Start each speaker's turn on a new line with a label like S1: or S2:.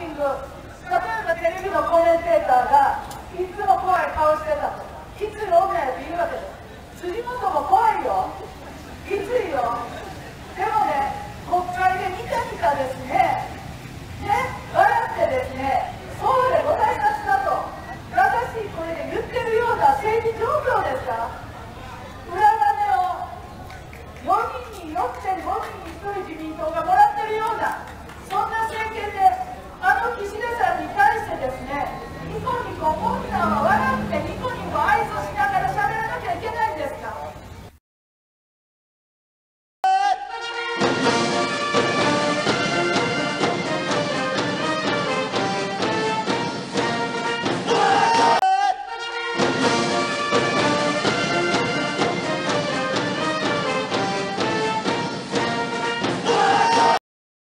S1: テレビのコメンテーターがいつも怖い顔してたと。きつい女やって言うわけです辻元も怖いよ。きついよ。でもね国会でニカニカですね。ね笑ってですねそうでございますたと。正しい声で言ってるような政治状況ですか？裏金を4人に4.5人に